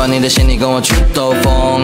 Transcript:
把你的心里跟我去兜风